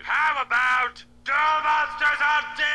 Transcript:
How about Duel Monsters on Hunting?